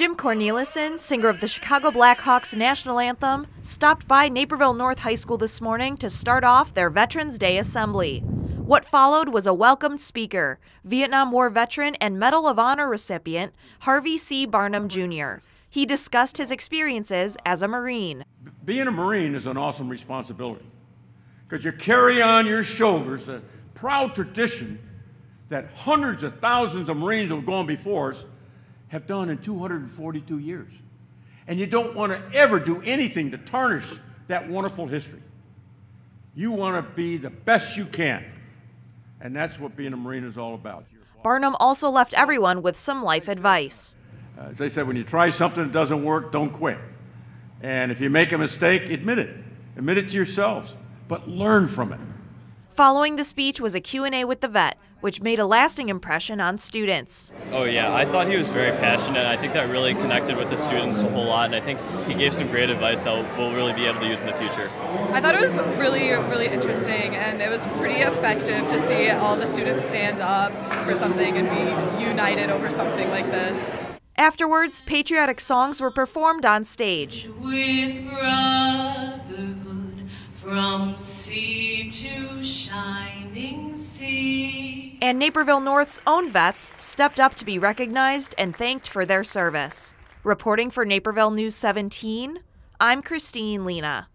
Cornelison, singer of the Chicago Blackhawks national anthem, stopped by Naperville North High School this morning to start off their Veterans Day assembly. What followed was a welcomed speaker, Vietnam War veteran and Medal of Honor recipient Harvey C. Barnum Jr. He discussed his experiences as a Marine. Being a Marine is an awesome responsibility because you carry on your shoulders a proud tradition that hundreds of thousands of Marines have gone before us have done in 242 years. And you don't want to ever do anything to tarnish that wonderful history. You want to be the best you can. And that's what being a Marine is all about. Barnum also left everyone with some life advice. As they said, when you try something that doesn't work, don't quit. And if you make a mistake, admit it. Admit it to yourselves, but learn from it. Following the speech was a Q&A with the vet, which made a lasting impression on students. Oh yeah, I thought he was very passionate. I think that really connected with the students a whole lot, and I think he gave some great advice that we'll really be able to use in the future. I thought it was really, really interesting, and it was pretty effective to see all the students stand up for something and be united over something like this. Afterwards, patriotic songs were performed on stage. With brotherhood from sea to sea. And Naperville North's own vets stepped up to be recognized and thanked for their service. Reporting for Naperville News 17, I'm Christine Lena.